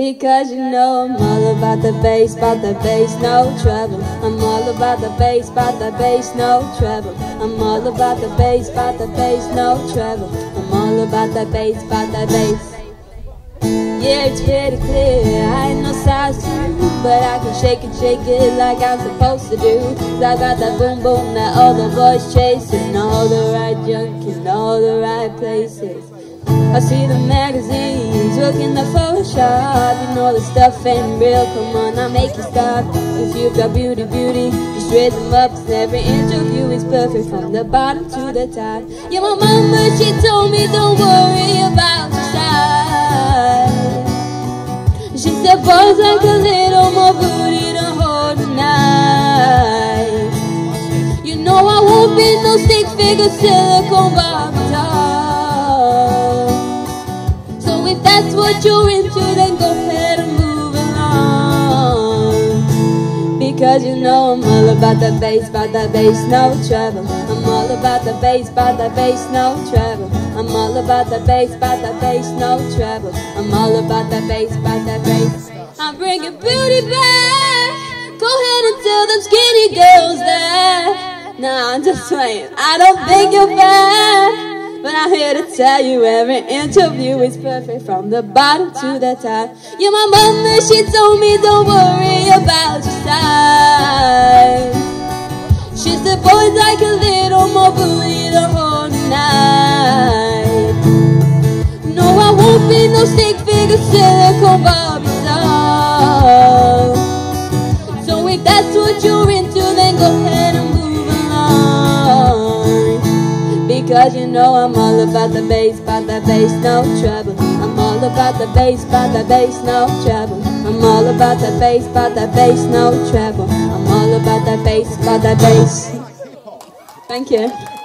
Because you know I'm all about the bass, about the bass, no trouble. I'm all about the bass, about the bass, no trouble. I'm all about the bass, about the bass, no trouble. I'm all about the bass, about the bass. Yeah, it's pretty clear, I ain't no size two But I can shake it, shake it like I'm supposed to do Cause I got that boom boom that all the boys chasing All the right junk in all the right places I see the magazines, looking the Photoshop You know the stuff ain't real, come on, I'll make you stop. If you've got beauty, beauty, just them up. Cause every interview is perfect from the bottom to the top. Yeah, my mama, she told me don't worry about your style She said, boys like a little more booty to hold tonight. You know I won't be no stick-figure silicone Barbie doll So if that's what you're Because you know I'm all about the bass, about the bass, no trouble. I'm all about the bass, about the bass, no trouble. I'm all about the bass, about the bass, no trouble. I'm all about the bass, about the bass. I'm bringing beauty back. Go ahead and tell them skinny girls that. Nah, I'm just playing. I don't think you're bad. But I'm here to tell you every interview is perfect from the bottom to the top. Yeah, my mama, she told me don't worry won't be no stick figure silicone Barbie doll. So if that's what you're into, then go ahead and move along Cause you know I'm all about the bass, about the bass, no trouble. I'm all about the bass, about the bass, no trouble. I'm all about the bass, about the bass, no trouble. I'm all about the bass, about the bass. Thank you.